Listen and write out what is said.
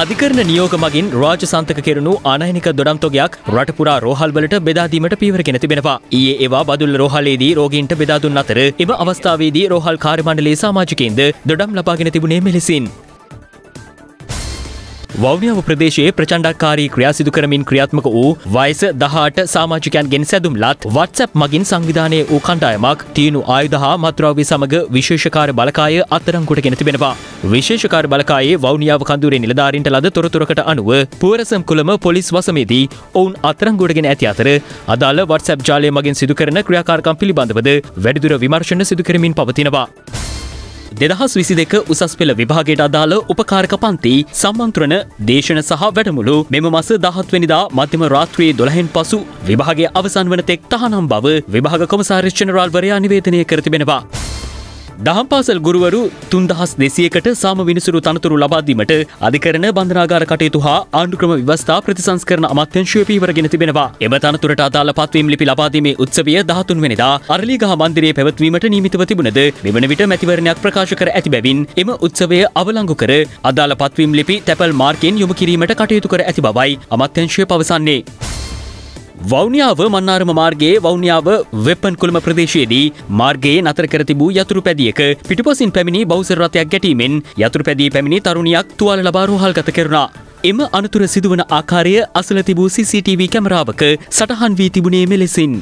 අධිකරණ නියෝග මගින් රාජ සන්තක කෙරුණු අනයනික දොඩම් තොගයක් රටපුරා රෝහල්වලට බෙදාදීමට පීවරගෙන තිබෙනවා. ඊයේ ඒවා බදුල්ල රෝහලේදී රෝගීන්ට බෙදා දුන් අතර එම අවස්ථාවේදී රෝහල් කාර්යමණ්ඩලයේ සමාජිකයින්ද දොඩම් ලබාගෙන තිබුණේ මෙලෙසින්. වෞනියාව ප්‍රදේශයේ ප්‍රචණ්ඩකාරී ක්‍රියා සිදු කරමින් ක්‍රියාත්මක වූ වයස දහට සාමාජිකයන්ගෙන් සැදුම්ලත් WhatsApp මගින් සංවිධානය වූ කණ්ඩායමක් තියනු ආයුධ හා මත්‍රාව්‍ය සමග විශේෂකාර බලකාය අත්තරංගුට ගෙන තිබෙනවා. විශේෂකාර බලකායේ වෞනියාව කඳුරේ නිලධාරීන්ට ලද තොරතුරකට අනුව පුවරසම් කුළම පොලිස් වසමේදී ඔවුන් අත්තරංගුවටගෙන ඇති අතර අදාළ WhatsApp ජාලය මගින් සිදු කරන ක්‍රියාකාරකම් පිළිබඳවද වැඩිදුර විමර්ශන සිදු කරමින් පවතිනවා. දෙදහස් විසි දෙක උසස් පෙළ විභාගයට අදාළ උපකාරක පන්ති සම්මන්ත්‍රණ දේශන සහ වැඩමුළු මෙම මස දහත්වනිදා මධ්‍යම රාත්‍රයේ දොළහෙන් පසු විභාගේ අවසන් වන තෙක් තහනම් බව විභාග කොමසාරිශ්චනරාල්වරයා නිවේදනය කර තිබෙනවා. දහම් පාසල් ගුරුවරු තුන්දහස් දෙසියකට සාම විනිසුරු තනතුරු ලබාදීමට අධිකරන බන්ධනාගාර කටයුතු හා ආණ්ඩුක්‍රම විවස්ථා ප්‍රතිසංස්කරන අමාත්‍යංශය පීවරගෙන තිබෙනවා. එම තනතුරට අදාළ පත්වීම් ලිපි ලබාදීමේ උත්සවය දහතුන් වෙනිදා අරලිගහ මන්දිරයේ පැවැත්වීමට නියමිතව තිබුණද මෙවන විට මැතිවරණයක් ප්‍රකාශ කර ඇති බැවින් එම උත්සවය අවලංගු කර අදාළ පත්වීම් ලිපි තැපල් මාර්කෙන් යොමු කිරීමට කටයුතු කර ඇති බවයි අමාත්‍යංශය පවසන්නේ. වෞනියාව මන්නාරම මාර්ගයේ වෞනියාව වෙපන් කුළම ප්‍රදේශයේදී මාර්ගයේ නතර කර තිබූ යතුරු පැදියක පිටිපසින් පැමිණි බෞසර රථයක් ගැටීමෙන් යතුරු පැදී පැමිණි තරුණියක් තුවාල ලබා රෝහල්ගත කෙරුණා. එම අනතුර සිදුවන ආකාරය අසල තිබූ CCTV කැමරාවක සටහන් වී තිබුණේ මෙලෙසින්.